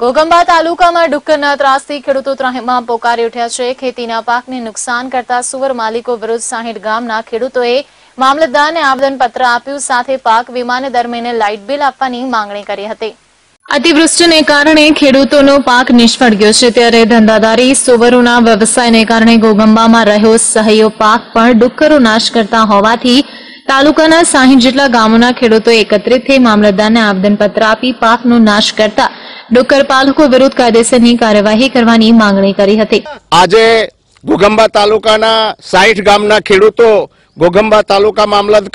ઘોગંબા તાલુકામાં ડુક્કરના ત્રાસથી ખેડૂતો ત્રાહિમામ પોકારી ઉઠ્યા છે. ખેતીના પાકને નુકસાન કરતા સુવર માલિકો વિરુદ્ધ સાહીઠ ગામના ખેડૂતોએ મામલતદારને આવેદનપત્ર આપ્યું. સાથે પાક વીમાને દર મહિને લાઇટ બિલ આપવાની માંગણી કરી હતી. અતિવૃષ્ટિને કારણે ખેડૂતોનો પાક નિષ્ફળ ગયો છે. ત્યારે ધંધાદારી સુવરોના વ્યવસાયને કારણે ગોગંબામાં રહ્યો સહયો પાક પણ ડુક્કરો નાશ કરતા હોવાથી તાલુકાના સાહીઠ જેટલા ગામોના ખેડૂતો એકત્રિત થઈ મામલતદારને આવેદનપત્ર આપી પાકનો નાશ કરતા ડુક્કર પાલકો વિરુદ્ધ કાયદેસરની કાર્યવાહી કરવાની માંગણી કરી હતી. આજે ગોગંબા તાલુકાના સાઈઠ ગામના ખેડૂતો ગોગંબા તાલુકા મામલત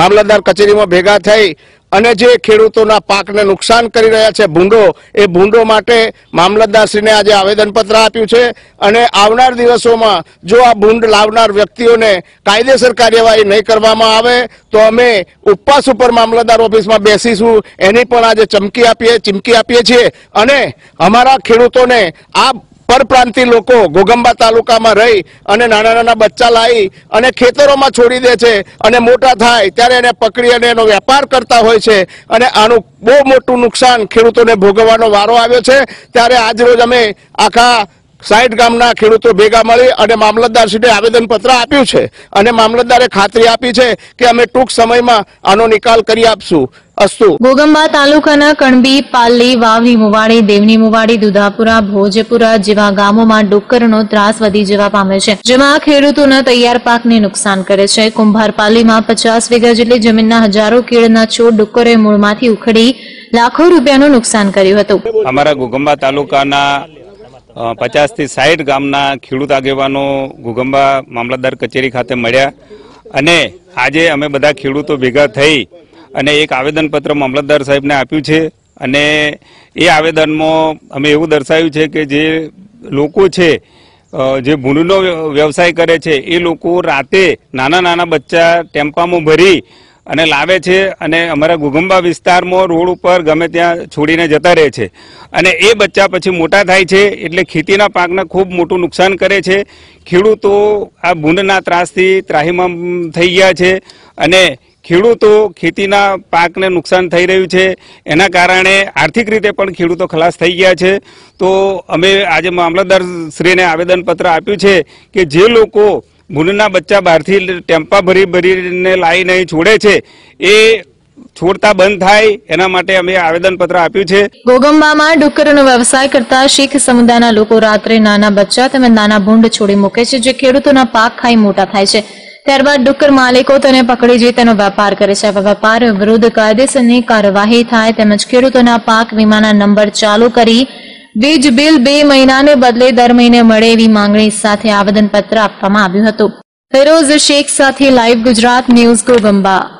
મામલતદાર કચેરીમાં ભેગા થઈ અને જે ખેડૂતોના પાકને નુકસાન કરી રહ્યા છે ભૂંડો, એ ભૂંડો માટે મામલતદારશ્રીને આજે આવેદનપત્ર આપ્યું છે અને આવનાર દિવસોમાં જો આ ભૂંડ લાવનાર વ્યક્તિઓને કાયદેસર કાર્યવાહી નહીં કરવામાં આવે, તો અમે ઉપવાસ ઉપર મામલતદાર ઓફિસમાં બેસીશું. એની પણ આજે ચમકી આપીએ, ચીમકી આપીએ છીએ. અને અમારા ખેડૂતોને આ પરપ્રાંતિ લોકો ગોગંબા તાલુકામાં રહી અને નાના નાના બચ્ચા લાવી અને ખેતરોમાં છોડી દે છે અને મોટા થાય ત્યારે એને પકડી અને એનો વેપાર કરતા હોય છે અને આનું બહુ મોટું નુકસાન ખેડૂતોને ભોગવવાનો વારો આવ્યો છે. ત્યારે આજ રોજ અમે આખા સાઠ ગામના ખેડૂતો ભેગા મળી અને મામલતદારશ્રીને આવેદનપત્ર આપ્યું છે. અને મામલતદારે ખાતરી આપી છે કે અમે ટૂંક સમયમાં આનો નિકાલ કરી આપશું. અસ્તુ. ગોગંબા તાલુકાના કણબી પાલ્લી વાવની મુવાડી દેવની મુવાડી દુધાપુરા ભોજપુરા જેવા ગામોમાં ડુક્કરનો ત્રાસ વધી જવા પામે છે. જેમાં ખેડૂતોના તૈયાર પાકને નુકસાન કરે છે. કુંભારપાલીમાં પચાસ વીઘા જેટલી જમીનના હજારો કેળના છોડ ડુક્કરે મૂળમાંથી ઉખડી લાખો રૂપિયાનું નુકસાન કર્યું હતું. અમારા ગોગંબા તાલુકાના પચાસથી સાઠ ગામના ખેડૂત આગેવાનો ઘુગંબા મામલતદાર કચેરી ખાતે મળ્યા અને આજે અમે બધા ખેડૂતો ભેગા થઈ અને એક આવેદનપત્ર મામલતદાર સાહેબને આપ્યું છે અને એ આવેદનમાં અમે એવું દર્શાવ્યું છે કે જે લોકો છે જે ભૂંડનો વ્યવસાય કરે છે, એ લોકો રાતે નાના નાના બચ્ચા ટેમ્પામાં ભરી અને લાવે છે અને અમારા ગુગંબા વિસ્તારમાં રોડ ઉપર ગમે ત્યાં છોડીને જતા રહે છે. અને એ બચ્ચા પછી મોટા થાય છે એટલે ખેતીના પાકને ખૂબ મોટું નુકસાન કરે છે. ખેડૂતો આ ભૂંડના ત્રાસથી ત્રાહીમામ થઈ ગયા છે અને ખેડૂતો ખેતીના પાકને નુકસાન થઈ રહ્યું છે. એના કારણે આર્થિક રીતે પણ ખેડૂતો ખલાસ થઈ ગયા છે. તો અમે આજે મામલતદાર શ્રીને આવેદનપત્ર આપ્યું છે કે જે લોકો ભૂંડના બચ્ચા બહારથી ટેમ્પા ભરી ભરીને લાવીને અહીં છોડે છે. એ છોડતા બંધ થાય, એના માટે અમે આવેદનપત્ર આપ્યું છે. ગોગંબામાં ડુક્કરનો વ્યવસાય કરતા શીખ સમુદાયના લોકો રાત્રે નાના બચ્ચા તેમજ નાના ભૂંડ છોડી મૂકે છે, જે ખેડૂતોના પાક ખાઈ મોટા થાય છે. ત્યારબાદ ડુક્કર માલિકો તેને પકડી જઈ તેનો વેપાર કરે છે. વેપાર વિરુદ્ધ કાયદેસરની કાર્યવાહી થાય તેમજ ખેડૂતોના પાક વીમાના નંબર ચાલુ કરી વીજ બિલ બે મહિનાને બદલે દર મહિને મળે એવી માંગણી સાથે આવેદનપત્ર આપવામાં આવ્યું હતું. ફિરોઝ શેખ સાથે લાઈવ ગુજરાત ન્યૂઝ ગોગંબા.